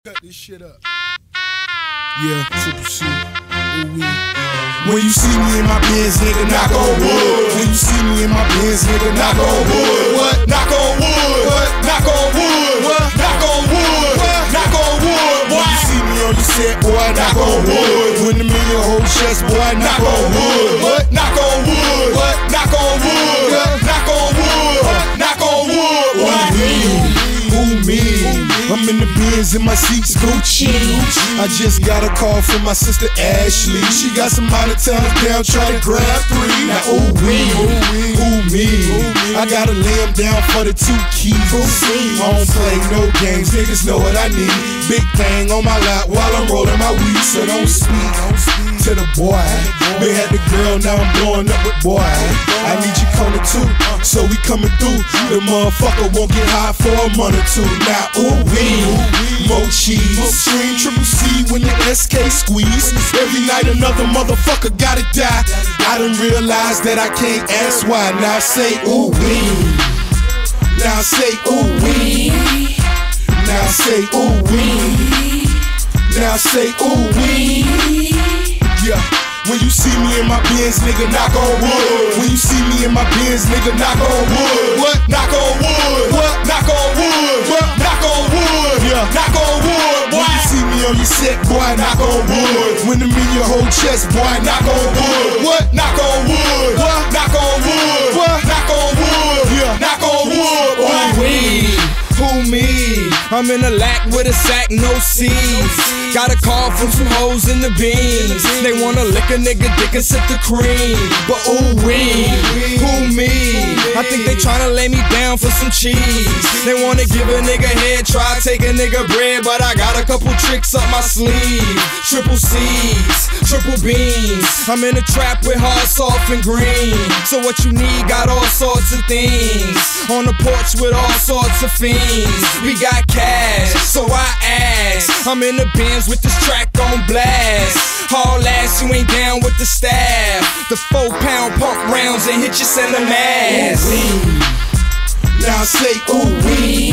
Cut this shit up. Yeah, triple C. Ooh. Uh, when you see me in my Benz, nigga, knock on wood. When you see me in my Benz, nigga, knock on wood. What? Knock on wood. What? Knock on wood. What? Knock on wood. What? Knock on wood. When you see me on your set, boy, knock on wood. When the million whole chest, boy, knock on wood. What? Knock I'm in the Benz in my seats Gucci. I just got a call from my sister Ashley. She got some out of town down trying to grab three. Now ooh wee, ooh me. I gotta lay 'em down for the two keys. I don't play no games, niggas know what I need. Big thing on my lap while I'm rolling my weed, so don't speak to the boy. They had the girl, now I'm blowing up with boy. I need you coming too, so we coming through. The motherfucker won't get high for a month or two. Now ooh wee, more cheese. Stream triple C when the SK squeeze. Every night another motherfucker gotta die. I done realized that I can't ask why. Now say ooh wee. Now say ooh wee. Now say ooh wee. Now say ooh wee. Yeah. When you see me in my Benz, nigga, knock on wood. When you see me in my Benz, nigga, knock on wood. What? Knock on wood. What? Knock on wood. What? Knock on wood. Yeah. Knock on wood. Boy. When you see me on your set, boy, knock on wood. When I'm in your whole chest, boy, knock on wood. What? Knock on wood. What? Knock on wood. What? Knock on wood. Yeah. Knock on wood. Boy. we? Who me? I'm in a lack with a sack, no seeds. Got a call from some hoes in the beans. They wanna lick a nigga dick and sip the cream. But ooh wee, who me? I think they tryna lay me down for some cheese. They wanna give a nigga head, try take a nigga bread, but I got a couple tricks up my sleeve. Triple C's, triple beans. I'm in a trap with hard, soft, and green. So what you need, got all sorts of things. On the porch with all sorts of fiends. We got cash, so I ask. I'm in the bins with this track on blast. Haul ass, you ain't down with the staff. The four pound pump rounds and hit you send them ass. Now say ooh wee.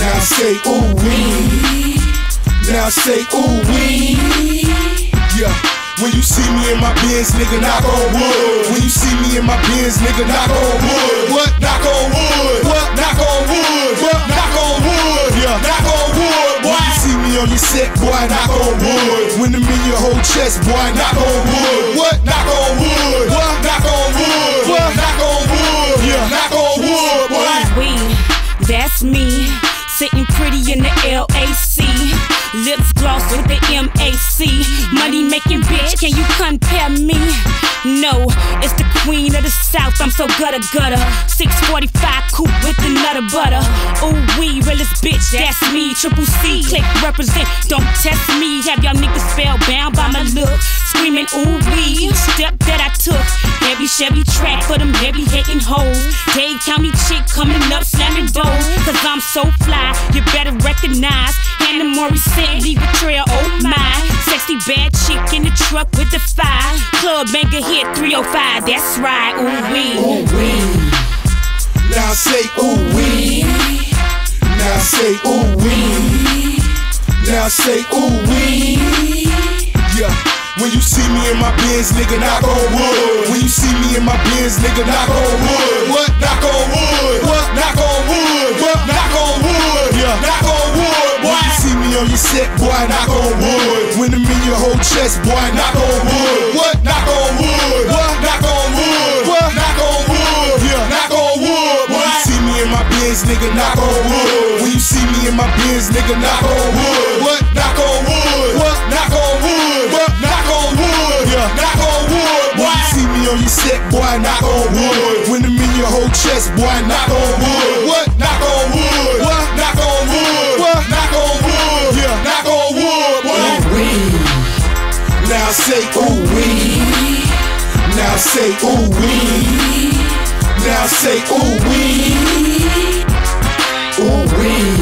Now say ooh wee. Now say ooh wee. Yeah. When you see me in my Benz, nigga, knock on wood. When you see me in my Benz, nigga, knock on wood. What? Knock on wood. What? Knock on wood. What? Knock on wood. Yeah. Knock on wood. When you see me on your set, boy, knock on wood. Your chest, boy, knock on wood. What? Knock on wood. What? Knock on wood. What? Knock on wood. Yeah. Knock on wood. Boy. we, that's me. Sitting pretty in the LAC. Lips gloss with the MAC. Money making bitch, can you compare me? No, it's the queen of the south. I'm so gutter gutter. 645 coupe with the nutter butter. Ooh, we realest bitch, that's me. Triple C, click represent. Don't test me. Have y'all niggas spellbound by my look. Screaming ooh wee. Each step that I took. Heavy Chevy track for them heavy hitting hoes. Dade County chick coming up slamming doors. Cause I'm so fly, you better recognize. Hannah Morrison, leave a trail, oh my. Sexy bad chick in the truck with the fire. Club banger hit 305, that's right, ooh wee. Ooh wee. Now say ooh wee. Now say ooh wee. Now say ooh wee. When you see me in my Benz, nigga, knock on wood. When you see me in my Benz, nigga, knock on wood. What? Knock on wood. What? Knock on wood. What? Knock on wood. Yeah. Knock on wood. Boy. When you see me on your set, boy, knock on wood. When I'm in your whole chest, boy, knock on wood. What? Knock on wood. What? Knock on wood. What? Knock on wood. Yeah. Knock on wood. When you see me in my Benz, nigga, knock on wood. When you see me in my Benz, nigga, knock on wood. Set, boy, knock on wood. When I'm in your whole chest, boy, knock on wood. What? Knock on wood. What? Knock on wood. What? Knock on wood. Yeah. Knock on wood. Boy. Now say ooh wee. Now say ooh wee. Now say ooh wee. Ooh wee.